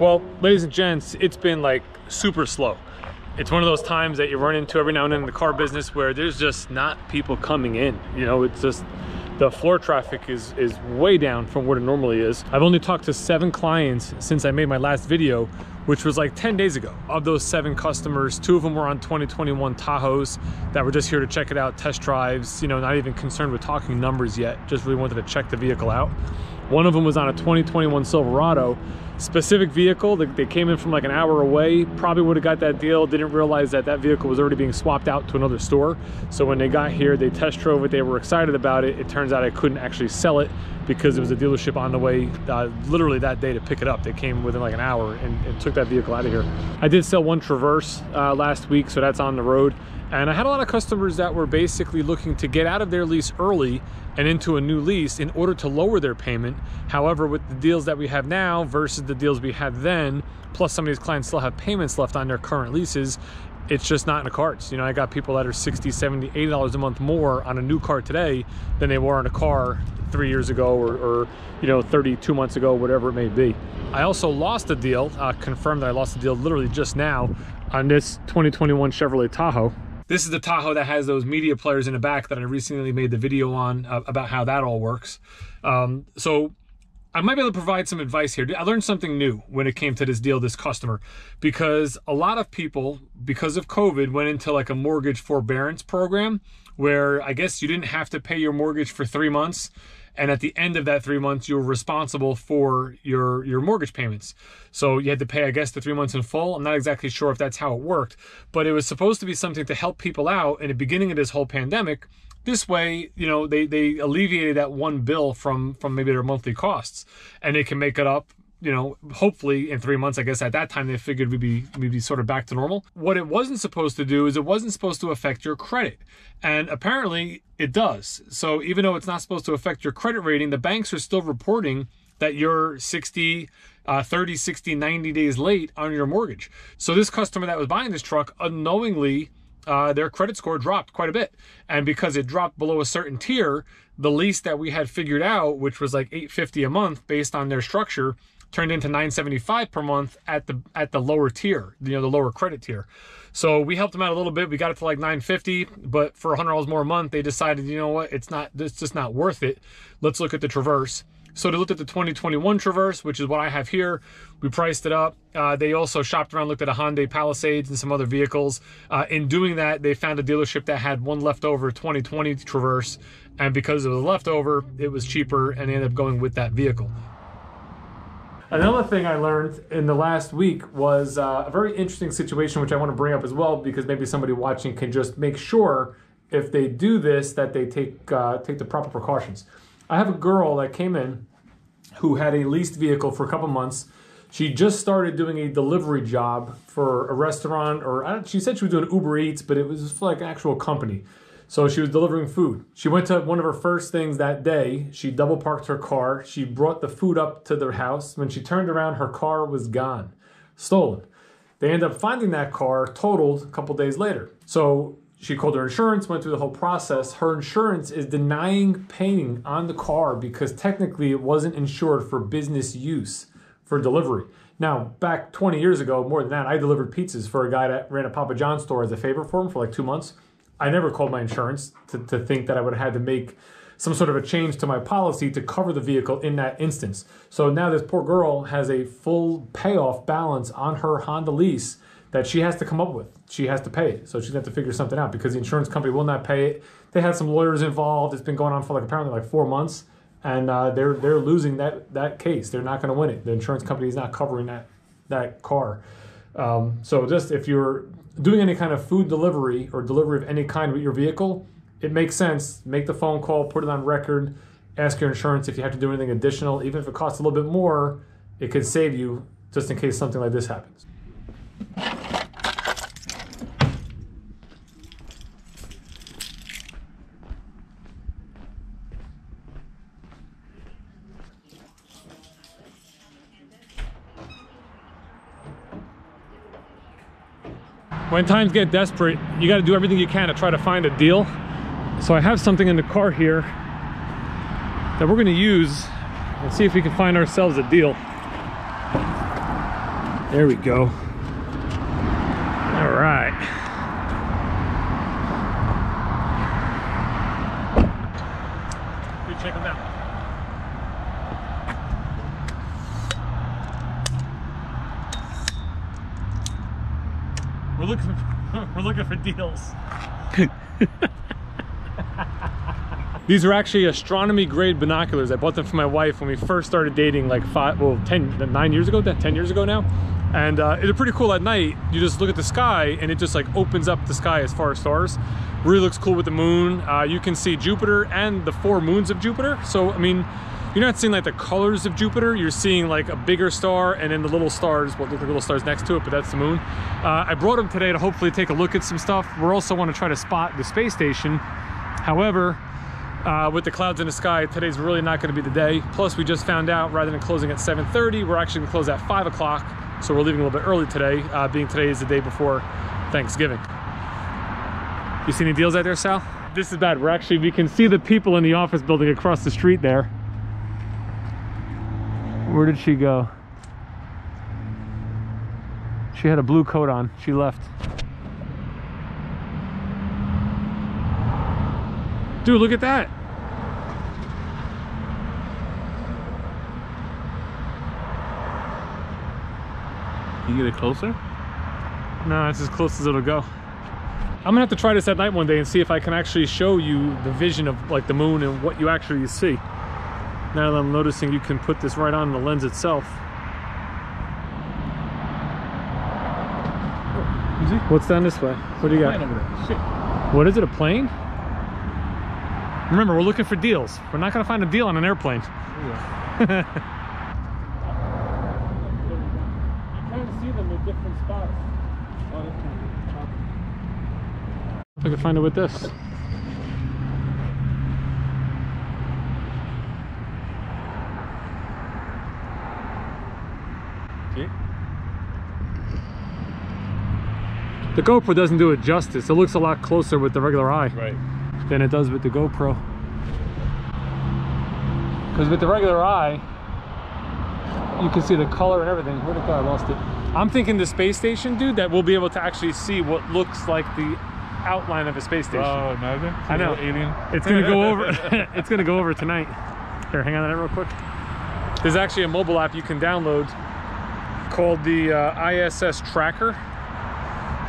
Well, ladies and gents, it's been like super slow. It's one of those times that you run into every now and then in the car business where there's just not people coming in. You know, it's just the floor traffic is is way down from what it normally is. I've only talked to seven clients since I made my last video, which was like 10 days ago. Of those seven customers, two of them were on 2021 Tahoes that were just here to check it out, test drives, you know, not even concerned with talking numbers yet, just really wanted to check the vehicle out. One of them was on a 2021 Silverado. Specific vehicle they came in from like an hour away probably would have got that deal didn't realize that that vehicle was already being swapped out to another store. So when they got here they test drove it they were excited about it. It turns out i couldn't actually sell it because it was a dealership on the way uh, literally that day to pick it up. They came within like an hour and, and took that vehicle out of here. I did sell one traverse uh, last week so that's on the road. And I had a lot of customers that were basically looking to get out of their lease early and into a new lease in order to lower their payment. However, with the deals that we have now versus the deals we had then, plus some of these clients still have payments left on their current leases, it's just not in the cards. You know, I got people that are 60, 70, 80 dollars a month more on a new car today than they were on a car three years ago or, or, you know 32 months ago whatever it may be i also lost a deal uh, confirmed that i lost a deal literally just now on this 2021 chevrolet tahoe this is the Tahoe that has those media players in the back that I recently made the video on uh, about how that all works. Um, so I might be able to provide some advice here. I learned something new when it came to this deal, this customer, because a lot of people, because of COVID, went into like a mortgage forbearance program where I guess you didn't have to pay your mortgage for three months and at the end of that three months you're responsible for your your mortgage payments. So you had to pay i guess the three months in full. I'm not exactly sure if that's how it worked but it was supposed to be something to help people out in the beginning of this whole pandemic. This way you know they they alleviated that one bill from from maybe their monthly costs and they can make it up you know, hopefully in three months, I guess at that time they figured we'd be we'd be sort of back to normal. What it wasn't supposed to do is it wasn't supposed to affect your credit. And apparently it does. So even though it's not supposed to affect your credit rating, the banks are still reporting that you're 60, uh, 30, 60, 90 days late on your mortgage. So this customer that was buying this truck unknowingly uh, their credit score dropped quite a bit. And because it dropped below a certain tier, the lease that we had figured out, which was like 850 a month based on their structure, turned into 975 per month at the at the lower tier, you know, the lower credit tier. So we helped them out a little bit. We got it to like 950, but for $100 more a month, they decided, you know what, it's not it's just not worth it. Let's look at the Traverse. So they looked at the 2021 Traverse, which is what I have here. We priced it up. Uh, they also shopped around, looked at a Hyundai Palisades and some other vehicles. Uh, in doing that, they found a dealership that had one leftover 2020 Traverse, and because it was leftover, it was cheaper, and they ended up going with that vehicle. Another thing I learned in the last week was uh, a very interesting situation, which I want to bring up as well, because maybe somebody watching can just make sure if they do this that they take uh, take the proper precautions. I have a girl that came in who had a leased vehicle for a couple months. She just started doing a delivery job for a restaurant, or she said she was doing Uber Eats, but it was for like an actual company. So she was delivering food. She went to one of her first things that day. She double parked her car. She brought the food up to their house. When she turned around, her car was gone, stolen. They end up finding that car totaled a couple days later. So she called her insurance, went through the whole process. Her insurance is denying paying on the car because technically it wasn't insured for business use for delivery. Now, back 20 years ago, more than that, I delivered pizzas for a guy that ran a Papa John store as a favor for him for like two months. I never called my insurance to, to think that I would have had to make some sort of a change to my policy to cover the vehicle in that instance. So now this poor girl has a full payoff balance on her Honda lease that she has to come up with. She has to pay it. So she's gonna have to figure something out because the insurance company will not pay it. They had some lawyers involved. It's been going on for like apparently like four months, and uh, they're they're losing that that case. They're not going to win it. The insurance company is not covering that that car. Um, so just if you're doing any kind of food delivery or delivery of any kind with your vehicle, it makes sense. Make the phone call, put it on record, ask your insurance if you have to do anything additional. Even if it costs a little bit more, it could save you just in case something like this happens. When times get desperate, you got to do everything you can to try to find a deal. So I have something in the car here that we're going to use and see if we can find ourselves a deal. There we go. All right. You check them out. We're looking for, we're looking for deals. These are actually astronomy grade binoculars. I bought them for my wife when we first started dating like five, well, 10, nine years ago, 10 years ago now. And uh, it's pretty cool at night. You just look at the sky and it just like opens up the sky as far as stars. Really looks cool with the moon. Uh, you can see Jupiter and the four moons of Jupiter. So, I mean, you're not seeing like the colors of Jupiter. You're seeing like a bigger star and then the little stars, what look like little stars next to it, but that's the moon. Uh, I brought them today to hopefully take a look at some stuff. We're also want to try to spot the space station. However, uh, with the clouds in the sky, today's really not going to be the day. Plus, we just found out rather than closing at 7.30, we're actually going to close at 5 o'clock. So we're leaving a little bit early today, uh, being today is the day before Thanksgiving. You see any deals out there, Sal? This is bad. We're actually, we can see the people in the office building across the street there. Where did she go? She had a blue coat on. She left. Dude, look at that. Can you get it closer? No, it's as close as it'll go. I'm gonna have to try this at night one day and see if I can actually show you the vision of like the moon and what you actually see. Now that I'm noticing you can put this right on the lens itself. What's down this way? What do you got? over there. Shit. What is it, a plane? Remember, we're looking for deals. We're not gonna find a deal on an airplane. You of see them in different spots. Oh, I can find it with this. The GoPro doesn't do it justice. It looks a lot closer with the regular eye Right. than it does with the GoPro. Because with the regular eye, you can see the color and everything. Where'd it go? I lost it. I'm thinking the space station, dude, that we'll be able to actually see what looks like the outline of a space station. Oh, imagine. I know. Alien. It's gonna go over. it's gonna go over tonight. Here, hang on to that real quick. There's actually a mobile app you can download called the uh, ISS Tracker.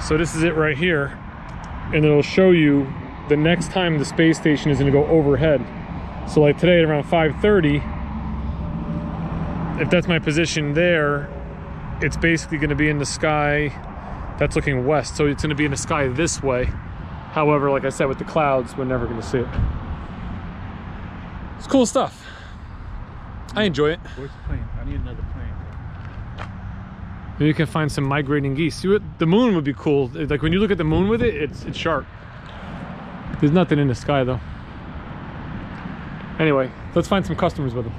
So this is it right here, and it'll show you the next time the space station is gonna go overhead. So like today at around 5:30, if that's my position there, it's basically gonna be in the sky. That's looking west, so it's gonna be in the sky this way. However, like I said, with the clouds, we're never gonna see it. It's cool stuff. I enjoy it. Where's the plane? I need another plane. Maybe you can find some migrating geese. See what the moon would be cool. Like when you look at the moon with it, it's it's sharp. There's nothing in the sky though. Anyway, let's find some customers with them.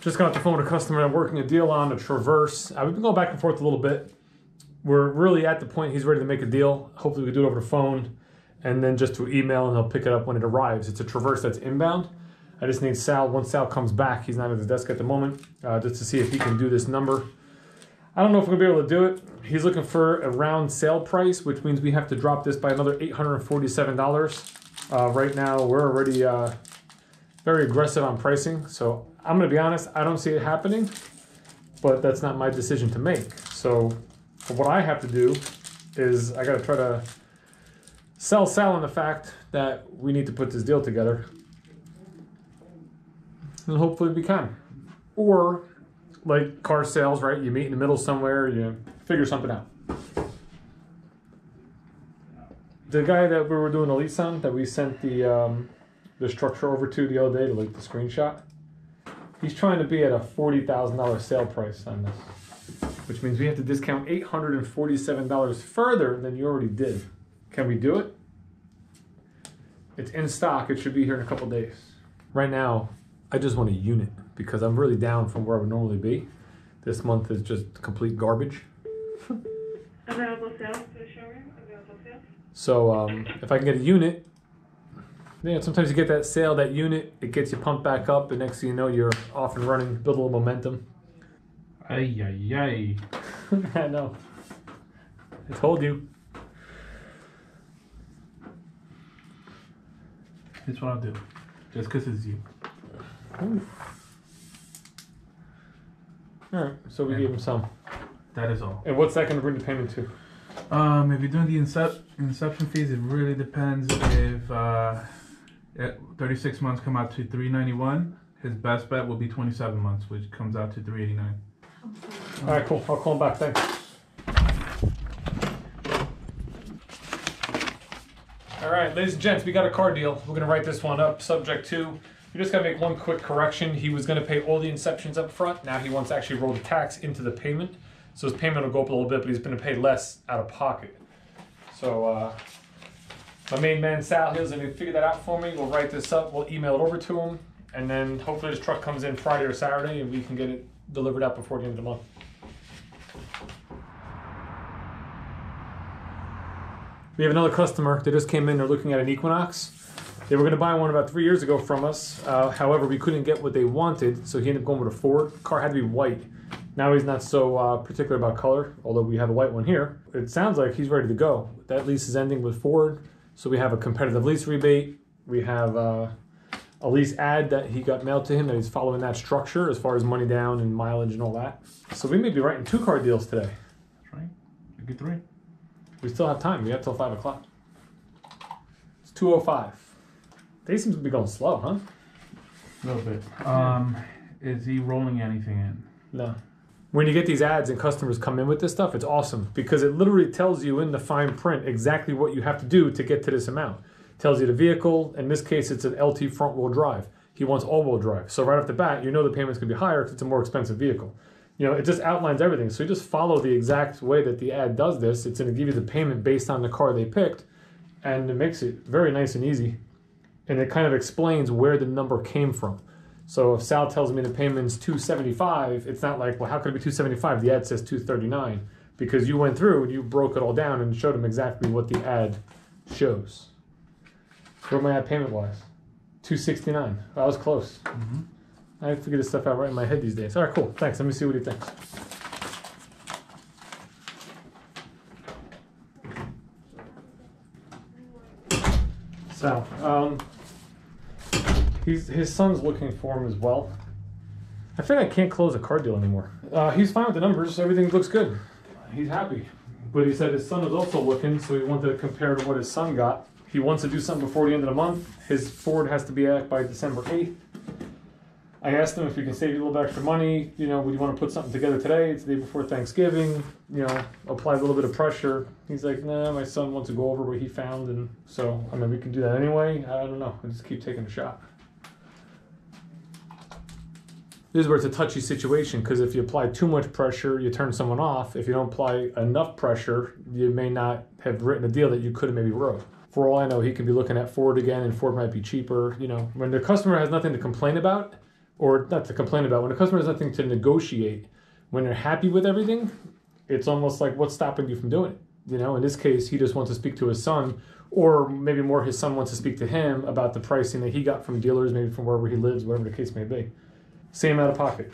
Just got the phone with a customer I'm working a deal on a Traverse. Uh, we've been going back and forth a little bit. We're really at the point he's ready to make a deal. Hopefully we can do it over the phone and then just through email and he'll pick it up when it arrives. It's a Traverse that's inbound. I just need Sal, once Sal comes back, he's not at his desk at the moment, uh, just to see if he can do this number. I don't know if we're gonna be able to do it. He's looking for a round sale price, which means we have to drop this by another $847. Uh, right now, we're already uh, very aggressive on pricing. So I'm gonna be honest, I don't see it happening, but that's not my decision to make. So what I have to do is I gotta try to sell Sal on the fact that we need to put this deal together. And hopefully we can. Or like car sales, right? You meet in the middle somewhere, you figure something out. The guy that we were doing a lease on, that we sent the um, the structure over to the other day to like the screenshot, he's trying to be at a forty thousand dollar sale price on this, which means we have to discount eight hundred and forty seven dollars further than you already did. Can we do it? It's in stock. It should be here in a couple days. Right now, I just want a unit because I'm really down from where I would normally be. This month is just complete garbage. Available sales for the showroom, available sales. So um, if I can get a unit, know, sometimes you get that sale, that unit, it gets you pumped back up, and next thing you know, you're off and running, build a little momentum. Ay, ay, ay. I know. I told you. Here's what I'll do. Just because it's you. All right, so we gave him some. That is all. And what's that going to bring the payment to? Um, if you're doing the incep- inception fees, it really depends if uh, eh, 36 months come out to 391. His best bet will be 27 months, which comes out to 389. All right, cool. I'll call him back. Thanks. All right, ladies and gents, we got a car deal. We're gonna write this one up. Subject to, we just gotta make one quick correction. He was gonna pay all the inceptions up front. Now he wants to actually roll the tax into the payment. So his payment will go up a little bit, but he's gonna pay less out of pocket. So uh, my main man Sal Hills, gonna figure that out for me. We'll write this up. We'll email it over to him, and then hopefully this truck comes in Friday or Saturday, and we can get it delivered out before the end of the month. We have another customer. They just came in. They're looking at an Equinox. They were going to buy one about three years ago from us. Uh, however, we couldn't get what they wanted, so he ended up going with a Ford. The car had to be white. Now he's not so uh, particular about color, although we have a white one here. It sounds like he's ready to go. That lease is ending with Ford, so we have a competitive lease rebate. We have uh, a lease ad that he got mailed to him that he's following that structure as far as money down and mileage and all that. So we may be writing two car deals today. That's right. Get three. We still have time. We have till five o'clock. It's two oh five. They seem to be going slow, huh? A little bit. Um, is he rolling anything in? No. When you get these ads and customers come in with this stuff, it's awesome because it literally tells you in the fine print exactly what you have to do to get to this amount. tells you the vehicle. In this case, it's an LT front wheel drive. He wants all wheel drive. So right off the bat, you know the payment's gonna be higher because it's a more expensive vehicle. You know, it just outlines everything. So you just follow the exact way that the ad does this. It's gonna give you the payment based on the car they picked, and it makes it very nice and easy. And it kind of explains where the number came from. So if Sal tells me the payment's 275, it's not like, well, how could it be 275? The ad says 239 because you went through and you broke it all down and showed him exactly what the ad shows. Where am I at payment wise? 269. I was close. I figure this stuff out right in my head these days. All right, cool. Thanks. Let me see what he thinks. So, um, he's his son's looking for him as well. I think I can't close a car deal anymore. Uh, he's fine with the numbers. Everything looks good. He's happy. But he said his son was also looking, so he wanted to compare to what his son got. He wants to do something before the end of the month. His Ford has to be out by December 8th. I asked him if we can save you a little extra money. You know, would you want to put something together today? It's the day before Thanksgiving. You know, apply a little bit of pressure. He's like, nah, my son wants to go over what he found. And so, I mean, we can do that anyway. I don't know. I just keep taking a shot. This is where it's a touchy situation because if you apply too much pressure, you turn someone off. If you don't apply enough pressure, you may not have written a deal that you could have maybe wrote. For all I know, he could be looking at Ford again, and Ford might be cheaper. You know, when the customer has nothing to complain about, or not to complain about, when the customer has nothing to negotiate, when they're happy with everything, it's almost like what's stopping you from doing it? You know, in this case, he just wants to speak to his son, or maybe more his son wants to speak to him about the pricing that he got from dealers, maybe from wherever he lives, whatever the case may be. Same out of pocket.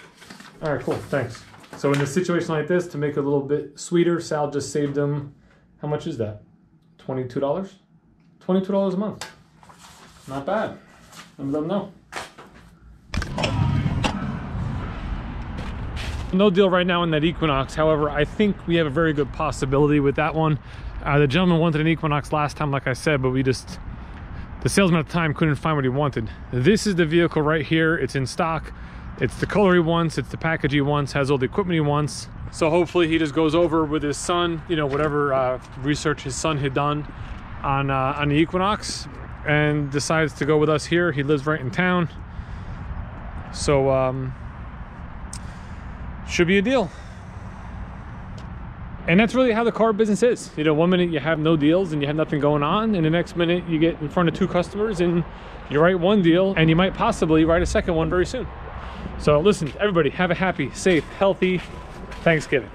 All right, cool, thanks. So in a situation like this, to make it a little bit sweeter, Sal just saved him, how much is that? $22? $22 a month. Not bad. Let them know. No deal right now in that Equinox. However, I think we have a very good possibility with that one. Uh, the gentleman wanted an Equinox last time, like I said, but we just, the salesman at the time couldn't find what he wanted. This is the vehicle right here. It's in stock. It's the color he wants. It's the package he wants. Has all the equipment he wants. So hopefully he just goes over with his son, you know, whatever uh, research his son had done on uh, on the Equinox, and decides to go with us here. He lives right in town. So um, should be a deal. And that's really how the car business is. You know, one minute you have no deals and you have nothing going on, and the next minute you get in front of two customers and you write one deal and you might possibly write a second one very soon. So listen, everybody, have a happy, safe, healthy Thanksgiving.